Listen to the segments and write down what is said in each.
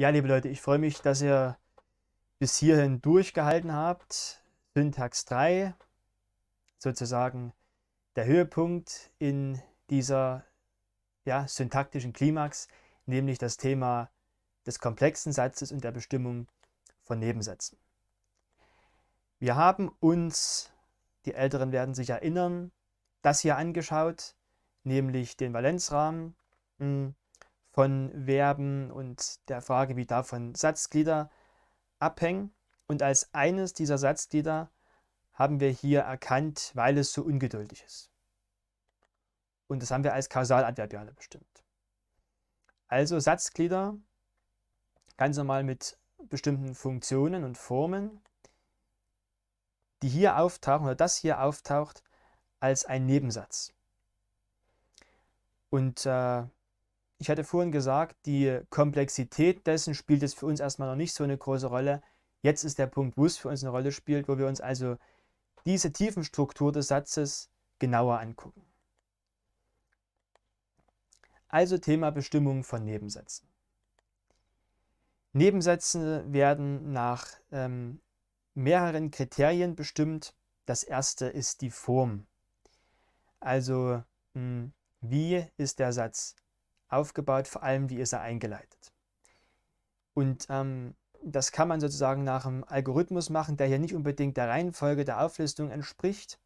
Ja, liebe Leute, ich freue mich, dass ihr bis hierhin durchgehalten habt. Syntax 3, sozusagen der Höhepunkt in dieser ja, syntaktischen Klimax, nämlich das Thema des komplexen Satzes und der Bestimmung von Nebensätzen. Wir haben uns, die Älteren werden sich erinnern, das hier angeschaut, nämlich den Valenzrahmen hm, von Verben und der Frage, wie davon Satzglieder abhängen. Und als eines dieser Satzglieder haben wir hier erkannt, weil es so ungeduldig ist. Und das haben wir als Kausaladverbiale bestimmt. Also Satzglieder ganz normal mit bestimmten Funktionen und Formen, die hier auftauchen oder das hier auftaucht als ein Nebensatz. Und äh, ich hatte vorhin gesagt, die Komplexität dessen spielt jetzt für uns erstmal noch nicht so eine große Rolle. Jetzt ist der Punkt, wo es für uns eine Rolle spielt, wo wir uns also diese Tiefenstruktur des Satzes genauer angucken. Also Thema Bestimmung von Nebensätzen. Nebensätze werden nach ähm, mehreren Kriterien bestimmt. Das erste ist die Form. Also mh, hm, wie ist der Satz aufgebaut, vor allem wie ist er eingeleitet. Und ähm, das kann man sozusagen nach einem Algorithmus machen, der hier nicht unbedingt der Reihenfolge der Auflistung entspricht,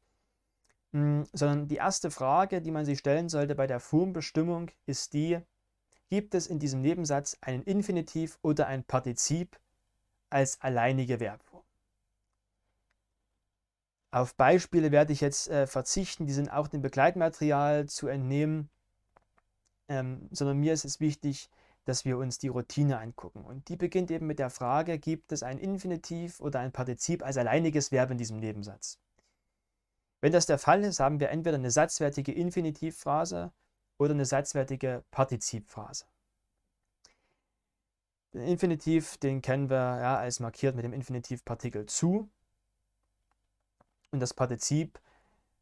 mh, hm, sondern die erste Frage, die man sich stellen sollte bei der Formbestimmung, ist die, gibt es in diesem Nebensatz einen Infinitiv oder ein Partizip als alleinige Verbform? Auf Beispiele werde ich jetzt äh, verzichten, die sind auch dem Begleitmaterial zu entnehmen ähm, sondern mir ist es wichtig, dass wir uns die Routine angucken. Und die beginnt eben mit der Frage, gibt es ein Infinitiv oder ein Partizip als alleiniges Verb in diesem Nebensatz? Wenn das der Fall ist, haben wir entweder eine satzwertige Infinitivphrase oder eine satzwertige Partizipphrase. Den Infinitiv, den kennen wir ja, als markiert mit dem Infinitivpartikel zu. Und das Partizip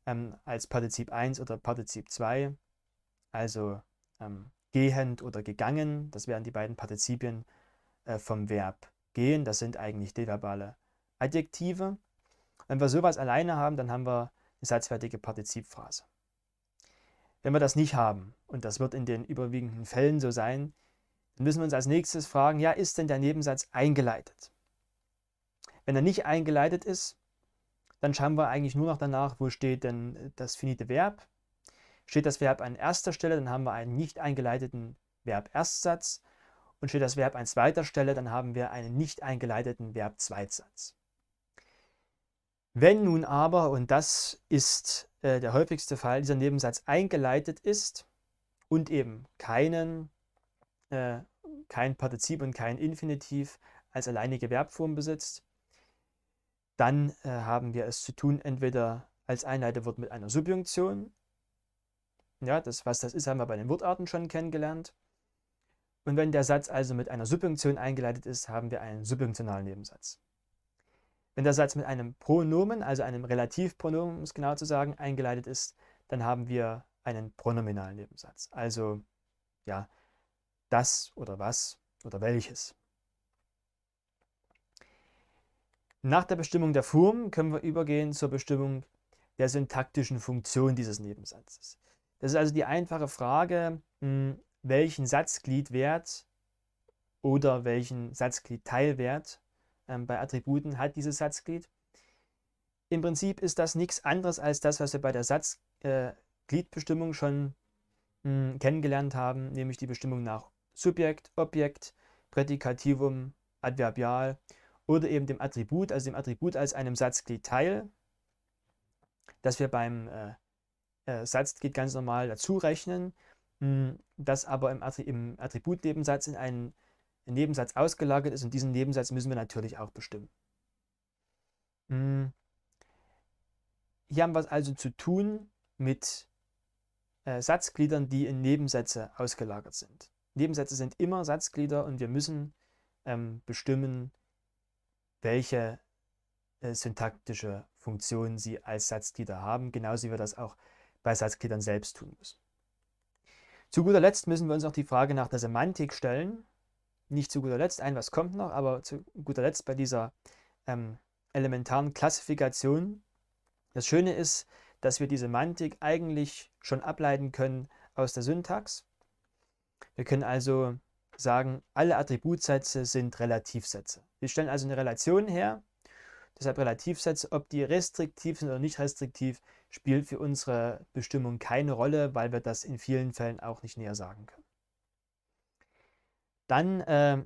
ähm, als Partizip 1 oder Partizip 2, also ähm, gehend oder gegangen. Das wären die beiden Partizipien äh, vom Verb gehen. Das sind eigentlich deverbale Adjektive. Wenn wir sowas alleine haben, dann haben wir eine satzfertige Partizipphrase. Wenn wir das nicht haben, und das wird in den überwiegenden Fällen so sein, dann müssen wir uns als nächstes fragen, ja, ist denn der Nebensatz eingeleitet? Wenn er nicht eingeleitet ist, dann schauen wir eigentlich nur noch danach, wo steht denn das finite Verb Steht das Verb an erster Stelle, dann haben wir einen nicht eingeleiteten Verb-Erstsatz. Und steht das Verb an zweiter Stelle, dann haben wir einen nicht eingeleiteten Verb-Zweitsatz. Wenn nun aber, und das ist äh, der häufigste Fall, dieser Nebensatz eingeleitet ist und eben keinen, äh, kein Partizip und kein Infinitiv als alleinige Verbform besitzt, dann äh, haben wir es zu tun entweder als Einleitewort mit einer Subjunktion ja, das, was das ist, haben wir bei den Wortarten schon kennengelernt. Und wenn der Satz also mit einer Subjunktion eingeleitet ist, haben wir einen subjunktionalen Nebensatz. Wenn der Satz mit einem Pronomen, also einem Relativpronomen, um es genau zu sagen, eingeleitet ist, dann haben wir einen pronominalen Nebensatz. Also ja, das oder was oder welches. Nach der Bestimmung der Form können wir übergehen zur Bestimmung der syntaktischen Funktion dieses Nebensatzes. Das ist also die einfache Frage, hm, welchen Satzgliedwert oder welchen Satzgliedteilwert ähm, bei Attributen hat dieses Satzglied. Im Prinzip ist das nichts anderes als das, was wir bei der Satzgliedbestimmung äh, schon hm, kennengelernt haben, nämlich die Bestimmung nach Subjekt, Objekt, Prädikativum, Adverbial oder eben dem Attribut, also dem Attribut als einem Satzgliedteil, das wir beim äh, äh, Satz geht ganz normal dazu rechnen, hm, das aber im, im Attributnebensatz in einen Nebensatz ausgelagert ist und diesen Nebensatz müssen wir natürlich auch bestimmen. Hm. Hier haben wir es also zu tun mit äh, Satzgliedern, die in Nebensätze ausgelagert sind. Nebensätze sind immer Satzglieder und wir müssen ähm, bestimmen, welche äh, syntaktische Funktion sie als Satzglieder haben, genauso wie wir das auch bei Satzgliedern selbst tun müssen. Zu guter Letzt müssen wir uns auch die Frage nach der Semantik stellen. nicht zu guter Letzt, ein was kommt noch, aber zu guter Letzt bei dieser ähm, elementaren Klassifikation. Das Schöne ist, dass wir die Semantik eigentlich schon ableiten können aus der Syntax. Wir können also sagen, alle Attributsätze sind Relativsätze. Wir stellen also eine Relation her. Deshalb Relativsätze, ob die restriktiv sind oder nicht restriktiv, spielt für unsere Bestimmung keine Rolle, weil wir das in vielen Fällen auch nicht näher sagen können. Dann äh,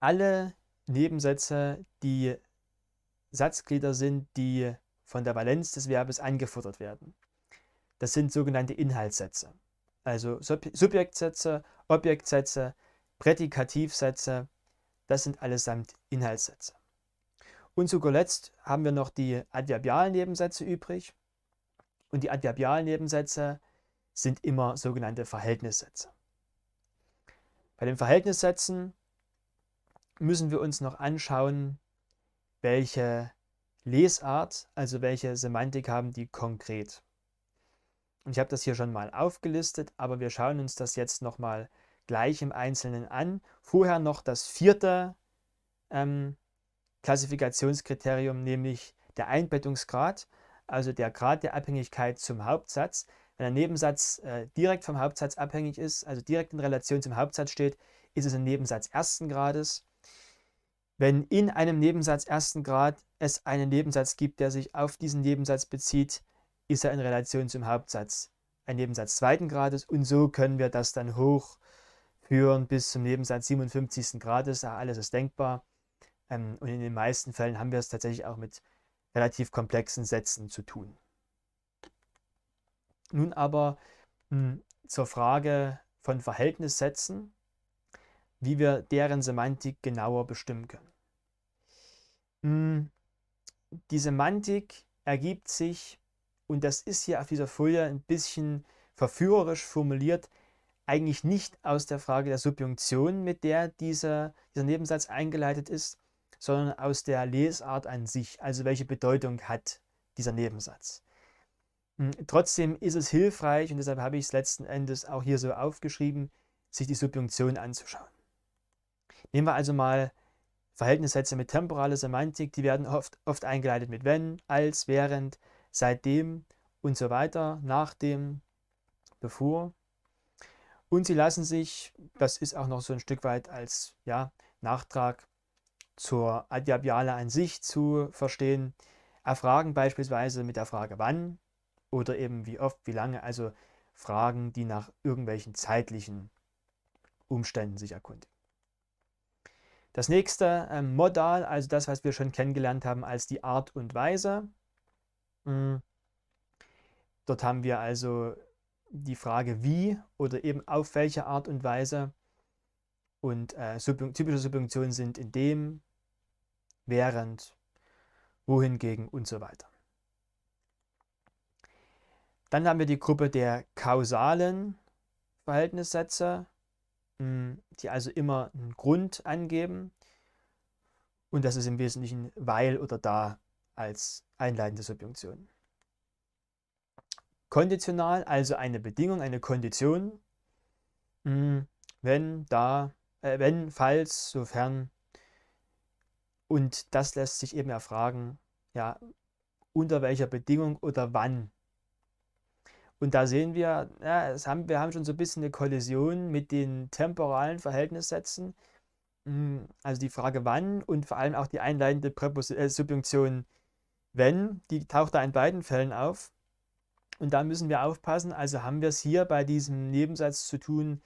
alle Nebensätze, die Satzglieder sind, die von der Valenz des Verbes angefuttert werden. Das sind sogenannte Inhaltssätze. Also Subjektsätze, Objektsätze, Prädikativsätze, das sind allesamt Inhaltssätze. Und zu zuletzt haben wir noch die adverbialen Nebensätze übrig. Und die adverbialen Nebensätze sind immer sogenannte Verhältnissätze. Bei den Verhältnissätzen müssen wir uns noch anschauen, welche Lesart, also welche Semantik haben die konkret. Und ich habe das hier schon mal aufgelistet, aber wir schauen uns das jetzt nochmal gleich im Einzelnen an. Vorher noch das vierte ähm, Klassifikationskriterium, nämlich der Einbettungsgrad, also der Grad der Abhängigkeit zum Hauptsatz. Wenn der Nebensatz äh, direkt vom Hauptsatz abhängig ist, also direkt in Relation zum Hauptsatz steht, ist es ein Nebensatz ersten Grades. Wenn in einem Nebensatz ersten Grad es einen Nebensatz gibt, der sich auf diesen Nebensatz bezieht, ist er in Relation zum Hauptsatz ein Nebensatz zweiten Grades und so können wir das dann hochführen bis zum Nebensatz 57. Grades. Alles ist denkbar. Ähm, und in den meisten Fällen haben wir es tatsächlich auch mit relativ komplexen Sätzen zu tun. Nun aber hm, zur Frage von Verhältnissätzen, wie wir deren Semantik genauer bestimmen können. Hm, die Semantik ergibt sich, und das ist hier auf dieser Folie ein bisschen verführerisch formuliert, eigentlich nicht aus der Frage der Subjunktion, mit der dieser, dieser Nebensatz eingeleitet ist, sondern aus der Lesart an sich, also welche Bedeutung hat dieser Nebensatz. Hm, trotzdem ist es hilfreich, und deshalb habe ich es letzten Endes auch hier so aufgeschrieben, sich die Subjunktion anzuschauen. Nehmen wir also mal Verhältnissätze mit temporaler Semantik, die werden oft, oft eingeleitet mit wenn, als, während, seitdem und so weiter, nachdem, bevor. Und sie lassen sich, das ist auch noch so ein Stück weit als ja, Nachtrag zur Adverbiale an sich zu verstehen, erfragen beispielsweise mit der Frage wann oder eben wie oft, wie lange, also Fragen, die nach irgendwelchen zeitlichen Umständen sich erkundigen. Das nächste ähm, Modal, also das, was wir schon kennengelernt haben als die Art und Weise. Mhm. Dort haben wir also die Frage wie oder eben auf welche Art und Weise. Und äh, typische Subjunktionen sind in dem, während, wohingegen und so weiter. Dann haben wir die Gruppe der kausalen Verhältnissätze, hm, die also immer einen Grund angeben. Und das ist im Wesentlichen weil oder da als einleitende Subjunktion. Konditional, also eine Bedingung, eine Kondition, hm, wenn, da, äh, wenn, falls, sofern und das lässt sich eben erfragen, ja, unter welcher Bedingung oder wann. Und da sehen wir, ja, haben, wir haben schon so ein bisschen eine Kollision mit den temporalen Verhältnissätzen. Hm, also die Frage wann und vor allem auch die einleitende Präpos äh, Subjunktion wenn, die taucht da in beiden Fällen auf. Und da müssen wir aufpassen. Also haben wir es hier bei diesem Nebensatz zu tun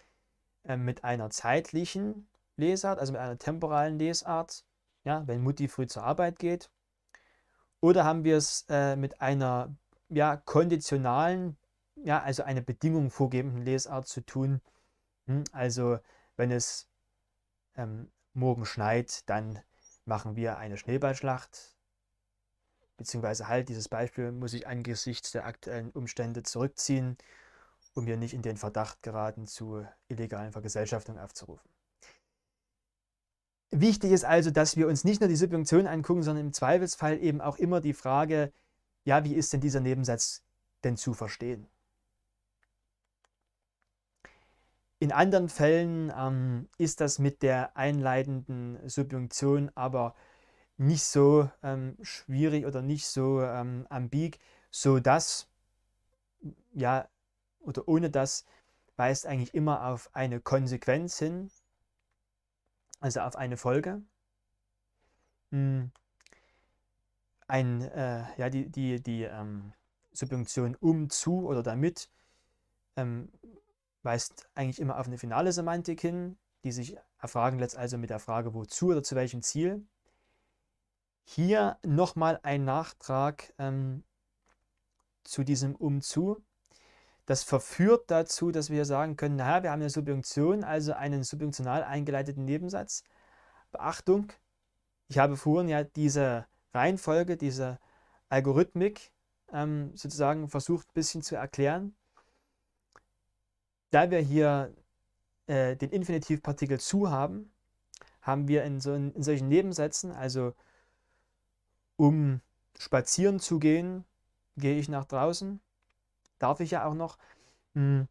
äh, mit einer zeitlichen Lesart, also mit einer temporalen Lesart ja, wenn Mutti früh zur Arbeit geht. Oder haben wir es äh, mit einer ja, konditionalen, ja, also eine Bedingung vorgebenden Lesart zu tun. Hm, also wenn es ähm, morgen schneit, dann machen wir eine Schneeballschlacht. Beziehungsweise halt, dieses Beispiel muss ich angesichts der aktuellen Umstände zurückziehen, um hier nicht in den Verdacht geraten, zu illegalen Vergesellschaftung aufzurufen. Wichtig ist also, dass wir uns nicht nur die Subjunktion angucken, sondern im Zweifelsfall eben auch immer die Frage, ja, wie ist denn dieser Nebensatz denn zu verstehen? In anderen Fällen ähm, ist das mit der einleitenden Subjunktion aber nicht so ähm, schwierig oder nicht so ähm, ambig, so dass, ja, oder ohne das weist eigentlich immer auf eine Konsequenz hin, also auf eine Folge. Hm. Ein, äh, ja, die, die, die ähm, Subjunktion um, zu oder damit ähm, weist eigentlich immer auf eine finale Semantik hin, die sich erfragen lässt also mit der Frage wozu oder zu welchem Ziel. Hier nochmal ein Nachtrag ähm, zu diesem Umzu. Das verführt dazu, dass wir sagen können, naja, wir haben eine Subjunktion, also einen subjunktional eingeleiteten Nebensatz. Beachtung, ich habe vorhin ja diese Reihenfolge, diese Algorithmik ähm, sozusagen versucht ein bisschen zu erklären. Da wir hier äh, den Infinitivpartikel zu haben, haben wir in, so, in solchen Nebensätzen, also um spazieren zu gehen, gehe ich nach draußen, darf ich ja auch noch. Hm,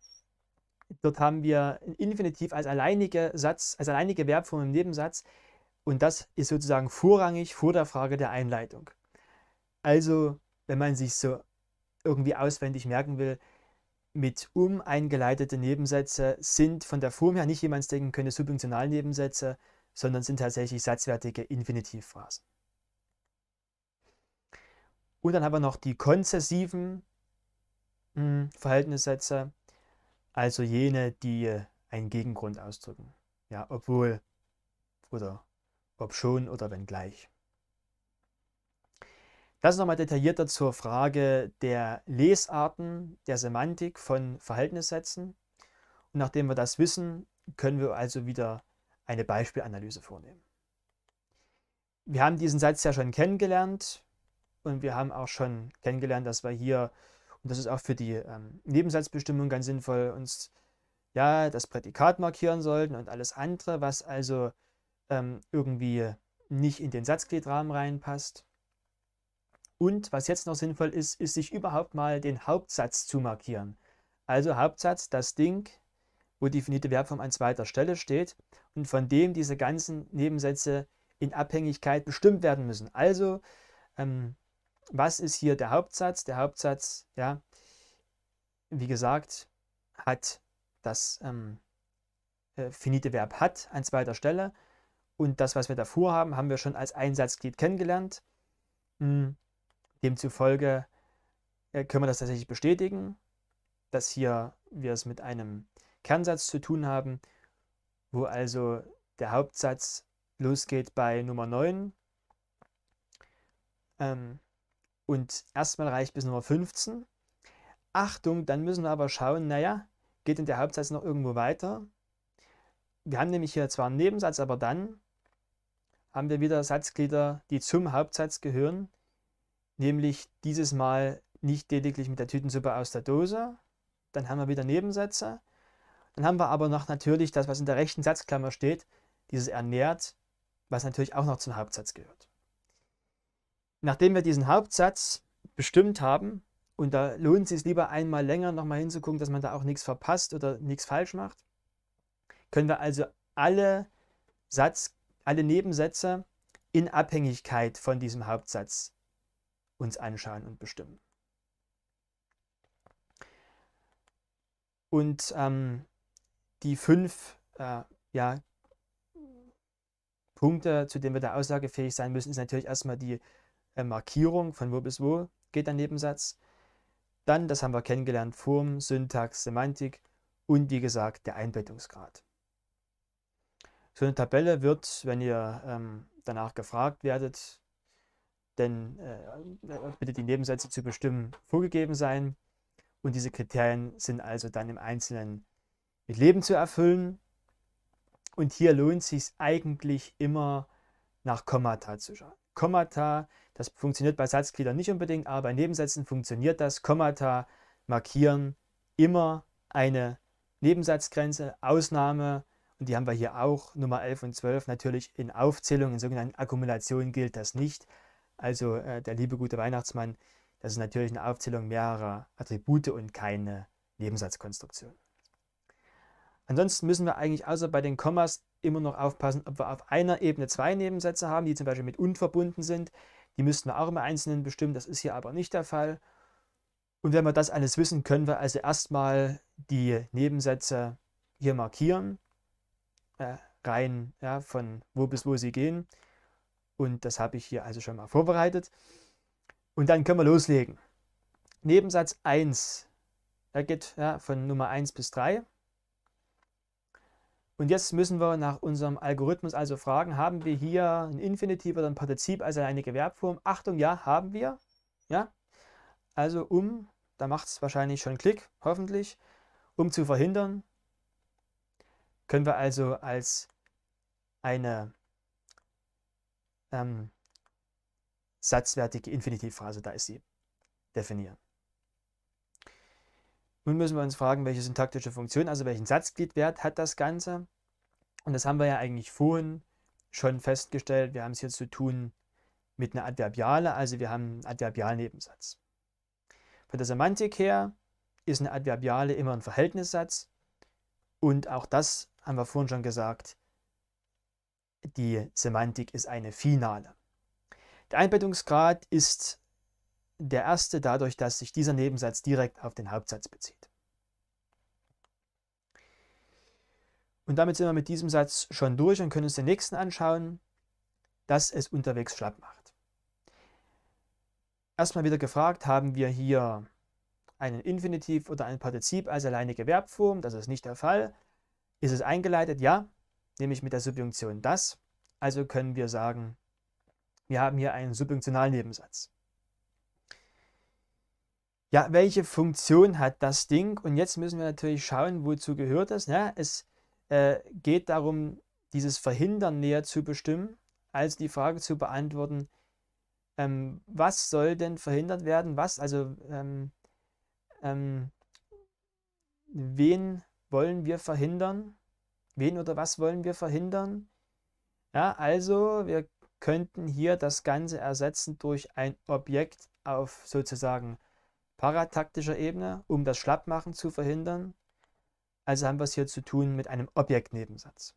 dort haben wir ein Infinitiv als alleinige Satz, als alleinige Verbform im Nebensatz. Und das ist sozusagen vorrangig vor der Frage der Einleitung. Also, wenn man sich so irgendwie auswendig merken will, mit um eingeleitete Nebensätze sind von der Form her nicht jemands denken können Subjunktionalnebensätze, sondern sind tatsächlich satzwertige Infinitivphrasen. Und dann haben wir noch die konzessiven mh, Verhältnissätze, also jene, die einen Gegengrund ausdrücken. Ja, obwohl oder ob schon oder wenngleich. Das nochmal detaillierter zur Frage der Lesarten, der Semantik von Verhältnissätzen. Und nachdem wir das wissen, können wir also wieder eine Beispielanalyse vornehmen. Wir haben diesen Satz ja schon kennengelernt und wir haben auch schon kennengelernt, dass wir hier, und das ist auch für die ähm, Nebensatzbestimmung ganz sinnvoll, uns ja das Prädikat markieren sollten und alles andere, was also ähm, irgendwie nicht in den Satzgliedrahmen reinpasst. Und was jetzt noch sinnvoll ist, ist sich überhaupt mal den Hauptsatz zu markieren. Also Hauptsatz, das Ding, wo die finite Verbform an zweiter Stelle steht und von dem diese ganzen Nebensätze in Abhängigkeit bestimmt werden müssen. Also, ähm, was ist hier der Hauptsatz? Der Hauptsatz, ja, wie gesagt, hat das ähm, äh, finite Verb hat an zweiter Stelle und das, was wir davor haben, haben wir schon als Einsatzglied kennengelernt. Hm, demzufolge äh, können wir das tatsächlich bestätigen, dass hier wir es mit einem Kernsatz zu tun haben, wo also der Hauptsatz losgeht bei Nummer 9 ähm, und erstmal reicht bis Nummer 15. Achtung, dann müssen wir aber schauen, naja, geht denn der Hauptsatz noch irgendwo weiter? Wir haben nämlich hier zwar einen Nebensatz, aber dann haben wir wieder Satzglieder, die zum Hauptsatz gehören, nämlich dieses Mal nicht lediglich mit der Tütensuppe aus der Dose, dann haben wir wieder Nebensätze, dann haben wir aber noch natürlich das, was in der rechten Satzklammer steht, dieses ernährt, was natürlich auch noch zum Hauptsatz gehört. Nachdem wir diesen Hauptsatz bestimmt haben, und da lohnt es sich lieber einmal länger nochmal hinzugucken, dass man da auch nichts verpasst oder nichts falsch macht, können wir also alle Satz, alle Nebensätze in Abhängigkeit von diesem Hauptsatz uns anschauen und bestimmen. Und ähm, die fünf äh, ja, Punkte, zu denen wir da aussagefähig sein müssen, ist natürlich erstmal die Markierung von wo bis wo geht der Nebensatz. Dann, das haben wir kennengelernt, Form, Syntax, Semantik und wie gesagt der Einbettungsgrad. So eine Tabelle wird, wenn ihr ähm, danach gefragt werdet, denn äh, bitte die Nebensätze zu bestimmen, vorgegeben sein. Und diese Kriterien sind also dann im Einzelnen mit Leben zu erfüllen. Und hier lohnt es sich eigentlich immer nach Kommata zu schauen. Kommata, das funktioniert bei Satzgliedern nicht unbedingt, aber bei Nebensätzen funktioniert das. Kommata markieren immer eine Nebensatzgrenze, Ausnahme und die haben wir hier auch, Nummer 11 und 12. Natürlich in Aufzählung, in sogenannten Akkumulationen gilt das nicht. Also äh, der liebe gute Weihnachtsmann, das ist natürlich eine Aufzählung mehrerer Attribute und keine Nebensatzkonstruktion. Ansonsten müssen wir eigentlich außer bei den Kommas immer noch aufpassen, ob wir auf einer Ebene zwei Nebensätze haben, die zum Beispiel mit und verbunden sind. Die müssten wir auch im Einzelnen bestimmen, das ist hier aber nicht der Fall. Und wenn wir das alles wissen, können wir also erstmal die Nebensätze hier markieren, äh, rein ja, von wo bis wo sie gehen. Und das habe ich hier also schon mal vorbereitet. Und dann können wir loslegen. Nebensatz 1, der geht ja, von Nummer 1 bis 3. Und jetzt müssen wir nach unserem Algorithmus also fragen, haben wir hier ein Infinitiv oder ein Partizip, also eine Gewerbform? Achtung, ja, haben wir. Ja, also um, da macht es wahrscheinlich schon Klick, hoffentlich, um zu verhindern, können wir also als eine ähm, satzwertige Infinitivphrase, da ist sie, definieren. Nun müssen wir uns fragen, welche syntaktische Funktion, also welchen Satzgliedwert hat das Ganze. Und das haben wir ja eigentlich vorhin schon festgestellt. Wir haben es hier zu tun mit einer Adverbiale, also wir haben einen Adverbialnebensatz. Von der Semantik her ist eine Adverbiale immer ein Verhältnissatz. Und auch das haben wir vorhin schon gesagt, die Semantik ist eine finale. Der Einbettungsgrad ist der erste dadurch, dass sich dieser Nebensatz direkt auf den Hauptsatz bezieht. Und damit sind wir mit diesem Satz schon durch und können uns den nächsten anschauen, dass es unterwegs schlapp macht. Erstmal wieder gefragt, haben wir hier einen Infinitiv oder ein Partizip als alleinige Verbform? Das ist nicht der Fall. Ist es eingeleitet? Ja, nämlich mit der Subjunktion das. Also können wir sagen, wir haben hier einen subjunktionalen Nebensatz ja, welche Funktion hat das Ding? Und jetzt müssen wir natürlich schauen, wozu gehört das. Ja, es äh, geht darum, dieses Verhindern näher zu bestimmen, als die Frage zu beantworten, ähm, was soll denn verhindert werden? Was, also, ähm, ähm, wen wollen wir verhindern? Wen oder was wollen wir verhindern? Ja, also, wir könnten hier das Ganze ersetzen durch ein Objekt auf sozusagen parataktischer Ebene, um das Schlappmachen zu verhindern. Also haben wir es hier zu tun mit einem Objektnebensatz.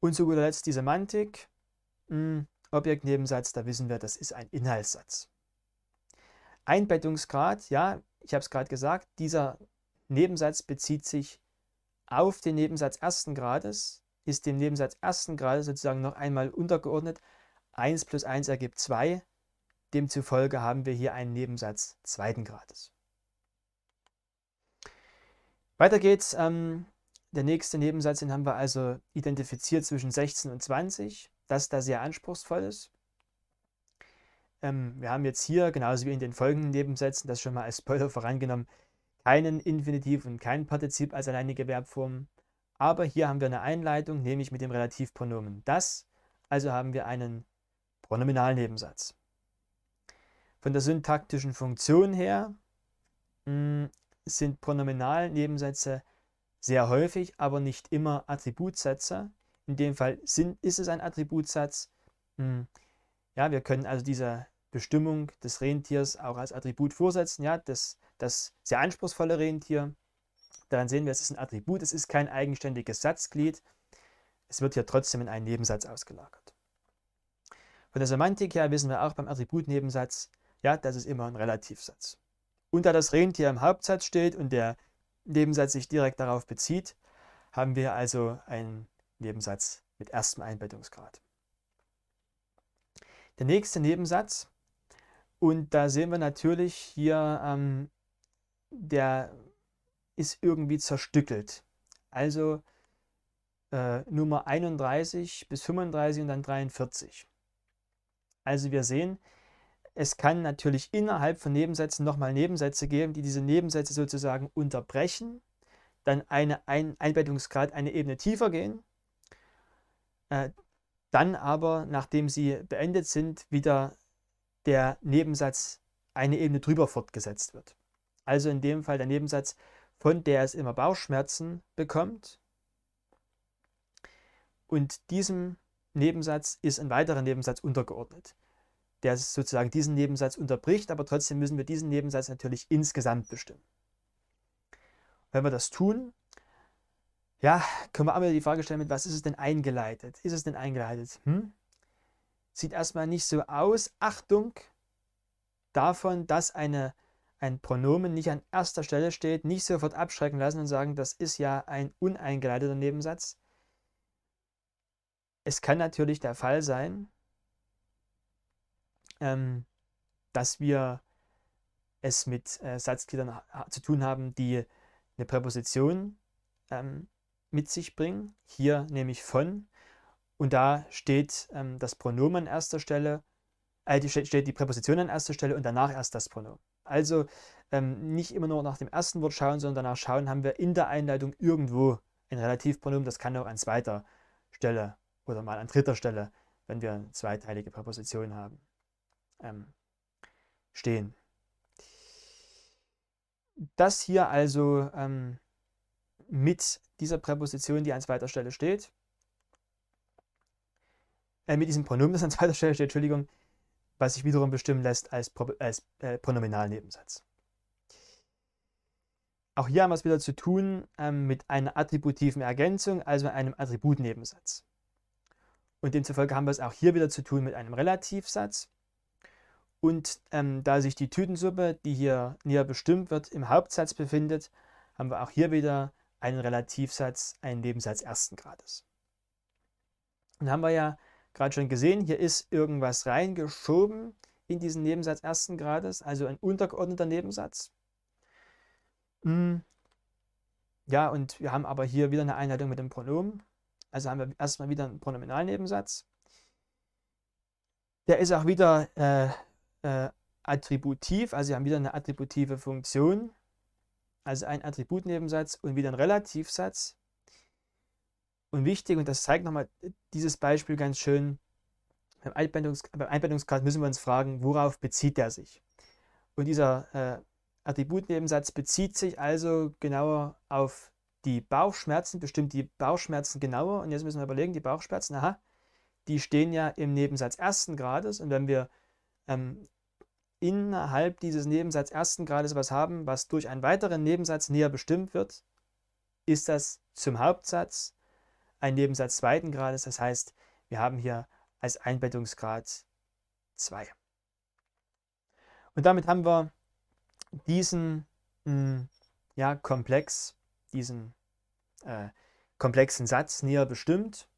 Und zu guter Letzt die Semantik. Hm, Objektnebensatz, da wissen wir, das ist ein Inhaltssatz. Einbettungsgrad, ja, ich habe es gerade gesagt, dieser Nebensatz bezieht sich auf den Nebensatz ersten Grades, ist dem Nebensatz ersten Grades sozusagen noch einmal untergeordnet. 1 plus 1 ergibt 2. Demzufolge haben wir hier einen Nebensatz zweiten Grades. Weiter geht's. Ähm, der nächste Nebensatz, den haben wir also identifiziert zwischen 16 und 20, das da sehr anspruchsvoll ist. Ähm, wir haben jetzt hier, genauso wie in den folgenden Nebensätzen, das schon mal als Spoiler vorangenommen, keinen Infinitiv und kein Partizip als alleinige Verbform. Aber hier haben wir eine Einleitung, nämlich mit dem Relativpronomen das. Also haben wir einen Pronominalnebensatz. Von der syntaktischen Funktion her mh, hm, sind Pronominalnebensätze sehr häufig, aber nicht immer Attributsätze. In dem Fall sind, ist es ein Attributsatz. Mh, hm, ja, wir können also diese Bestimmung des Rentiers auch als Attribut vorsetzen. Ja, das, das sehr anspruchsvolle Rentier. Daran sehen wir, es ist ein Attribut, es ist kein eigenständiges Satzglied. Es wird hier trotzdem in einen Nebensatz ausgelagert. Von der Semantik her wissen wir auch beim Attributnebensatz, ja, das ist immer ein Relativsatz. Und da das Rentier im Hauptsatz steht und der Nebensatz sich direkt darauf bezieht, haben wir also einen Nebensatz mit erstem Einbettungsgrad. Der nächste Nebensatz, und da sehen wir natürlich hier, ähm, der ist irgendwie zerstückelt. Also äh, Nummer 31 bis 35 und dann 43. Also wir sehen, es kann natürlich innerhalb von Nebensätzen nochmal Nebensätze geben, die diese Nebensätze sozusagen unterbrechen, dann eine Ein Einbettungsgrad eine Ebene tiefer gehen, äh, dann aber, nachdem sie beendet sind, wieder der Nebensatz eine Ebene drüber fortgesetzt wird. Also in dem Fall der Nebensatz, von der es immer Bauchschmerzen bekommt. Und diesem Nebensatz ist ein weiterer Nebensatz untergeordnet der sozusagen diesen Nebensatz unterbricht, aber trotzdem müssen wir diesen Nebensatz natürlich insgesamt bestimmen. Wenn wir das tun, ja, können wir aber die Frage stellen, mit was ist es denn eingeleitet? Ist es denn eingeleitet? Hm? Sieht erstmal nicht so aus. Achtung davon, dass eine, ein Pronomen nicht an erster Stelle steht, nicht sofort abschrecken lassen und sagen, das ist ja ein uneingeleiteter Nebensatz. Es kann natürlich der Fall sein, ähm, dass wir es mit äh, Satzgliedern zu tun haben, die eine Präposition ähm, mit sich bringen, hier nämlich von. Und da steht ähm, das Pronomen an erster Stelle, äh, steht die Präposition an erster Stelle und danach erst das Pronomen. Also ähm, nicht immer nur nach dem ersten Wort schauen, sondern danach schauen, haben wir in der Einleitung irgendwo ein Relativpronomen. Das kann auch an zweiter Stelle oder mal an dritter Stelle, wenn wir eine zweiteilige Präposition haben, ähm, stehen. Das hier also ähm, mit dieser Präposition, die an zweiter Stelle steht, äh, mit diesem Pronomen, das an zweiter Stelle steht, Entschuldigung, was sich wiederum bestimmen lässt als, Pro als äh, Pronominalnebensatz. Auch hier haben wir es wieder zu tun ähm, mit einer attributiven Ergänzung, also einem Attributnebensatz. Und demzufolge haben wir es auch hier wieder zu tun mit einem Relativsatz. Und ähm, da sich die Tütensuppe, die hier näher bestimmt wird, im Hauptsatz befindet, haben wir auch hier wieder einen Relativsatz, einen Nebensatz ersten Grades. Und haben wir ja gerade schon gesehen, hier ist irgendwas reingeschoben in diesen Nebensatz ersten Grades, also ein untergeordneter Nebensatz. Hm. Ja, und wir haben aber hier wieder eine Einleitung mit dem Pronomen. Also haben wir erstmal wieder einen Pronominalnebensatz. Der ist auch wieder äh, äh, attributiv, also wir haben wieder eine attributive Funktion, also ein Attributnebensatz und wieder ein Relativsatz. Und wichtig, und das zeigt nochmal dieses Beispiel ganz schön, beim, Einbindungs beim Einbindungsgrad müssen wir uns fragen, worauf bezieht der sich? Und dieser äh, Attributnebensatz bezieht sich also genauer auf die Bauchschmerzen, bestimmt die Bauchschmerzen genauer. Und jetzt müssen wir überlegen, die Bauchschmerzen, aha, die stehen ja im Nebensatz ersten Grades. Und wenn wir ähm, innerhalb dieses Nebensatz ersten Grades was haben, was durch einen weiteren Nebensatz näher bestimmt wird, ist das zum Hauptsatz ein Nebensatz zweiten Grades. Das heißt, wir haben hier als Einbettungsgrad 2. Und damit haben wir diesen mh, hm, ja, Komplex, diesen äh, komplexen Satz näher bestimmt.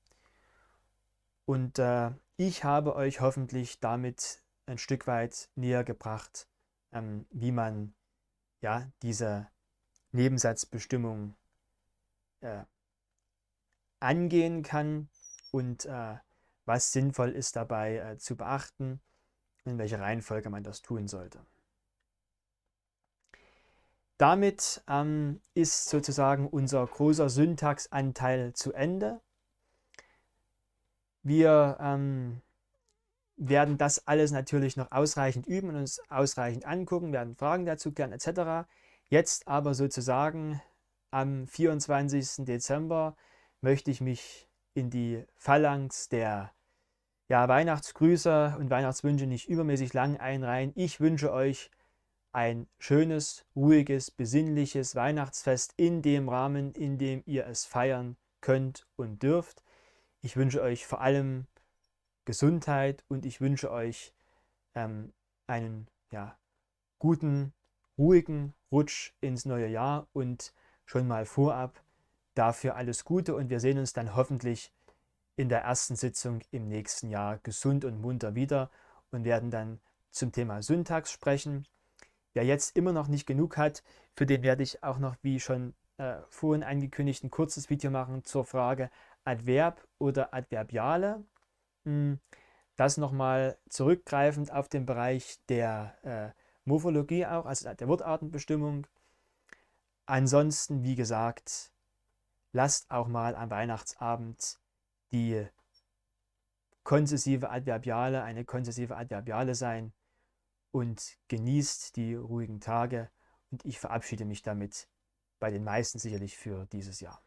Und äh, ich habe euch hoffentlich damit ein Stück weit näher gebracht, ähm, wie man ja, diese Nebensatzbestimmung äh, angehen kann und äh, was sinnvoll ist dabei äh, zu beachten, in welcher Reihenfolge man das tun sollte. Damit ähm, ist sozusagen unser großer Syntaxanteil zu Ende. Wir ähm, werden das alles natürlich noch ausreichend üben und uns ausreichend angucken, werden Fragen dazu klären etc. Jetzt aber sozusagen am 24. Dezember möchte ich mich in die Phalanx der ja, Weihnachtsgrüße und Weihnachtswünsche nicht übermäßig lang einreihen. Ich wünsche euch ein schönes, ruhiges, besinnliches Weihnachtsfest in dem Rahmen, in dem ihr es feiern könnt und dürft. Ich wünsche euch vor allem Gesundheit und ich wünsche euch ähm, einen ja, guten, ruhigen Rutsch ins neue Jahr und schon mal vorab dafür alles Gute und wir sehen uns dann hoffentlich in der ersten Sitzung im nächsten Jahr gesund und munter wieder und werden dann zum Thema Syntax sprechen. Wer jetzt immer noch nicht genug hat, für den werde ich auch noch, wie schon äh, vorhin angekündigt, ein kurzes Video machen zur Frage Adverb oder Adverbiale. Hm, das nochmal zurückgreifend auf den Bereich der äh, Morphologie auch, also der Wortartenbestimmung. Ansonsten, wie gesagt, lasst auch mal am Weihnachtsabend die konzessive Adverbiale eine konzessive Adverbiale sein und genießt die ruhigen Tage. Und ich verabschiede mich damit bei den meisten sicherlich für dieses Jahr.